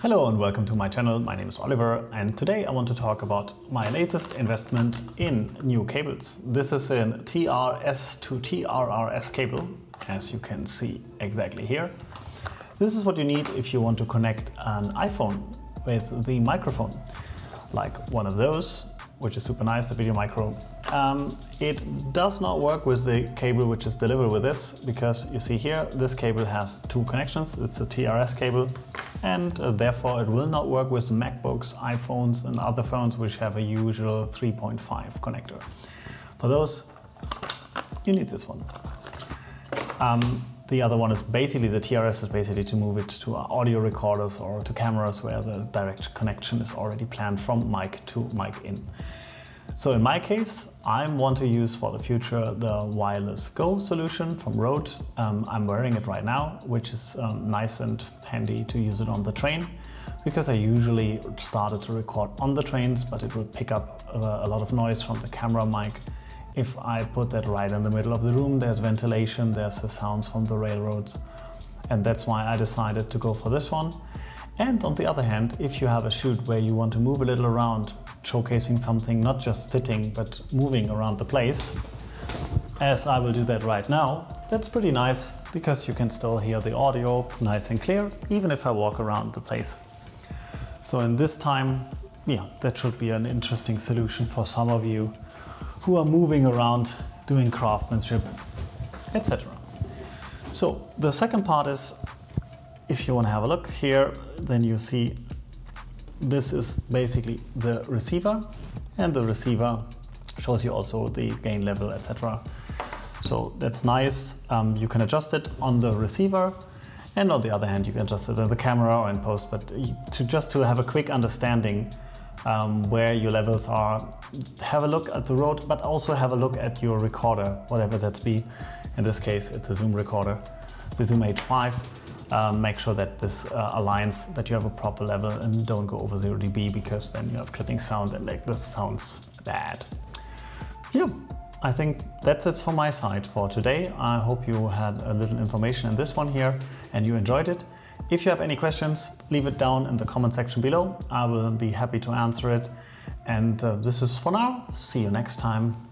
Hello and welcome to my channel. My name is Oliver and today I want to talk about my latest investment in new cables. This is an TRS to TRRS cable, as you can see exactly here. This is what you need if you want to connect an iPhone with the microphone, like one of those, which is super nice, the Video Micro um, it does not work with the cable which is delivered with this because you see here this cable has two connections. It's the TRS cable and uh, therefore it will not work with MacBooks, iPhones and other phones which have a usual 3.5 connector. For those you need this one. Um, the other one is basically the TRS is basically to move it to audio recorders or to cameras where the direct connection is already planned from mic to mic in. So in my case, I want to use for the future the Wireless Go solution from Rode. Um, I'm wearing it right now, which is um, nice and handy to use it on the train because I usually started to record on the trains, but it would pick up uh, a lot of noise from the camera mic. If I put that right in the middle of the room, there's ventilation, there's the sounds from the railroads. And that's why I decided to go for this one. And on the other hand, if you have a shoot where you want to move a little around, showcasing something not just sitting but moving around the place, as I will do that right now, that's pretty nice because you can still hear the audio nice and clear even if I walk around the place. So in this time, yeah, that should be an interesting solution for some of you who are moving around doing craftsmanship, etc. So the second part is if you want to have a look here, then you see this is basically the receiver and the receiver shows you also the gain level, etc. So that's nice. Um, you can adjust it on the receiver and on the other hand, you can adjust it on the camera or in post, but to just to have a quick understanding um, where your levels are, have a look at the Rode, but also have a look at your recorder, whatever that be. In this case, it's a Zoom recorder, the Zoom H5 um, make sure that this uh, aligns, that you have a proper level and don't go over 0 dB because then you have clipping sound and like this sounds bad. Yeah, I think that's it from my side for today. I hope you had a little information in this one here and you enjoyed it. If you have any questions, leave it down in the comment section below. I will be happy to answer it. And uh, this is for now. See you next time.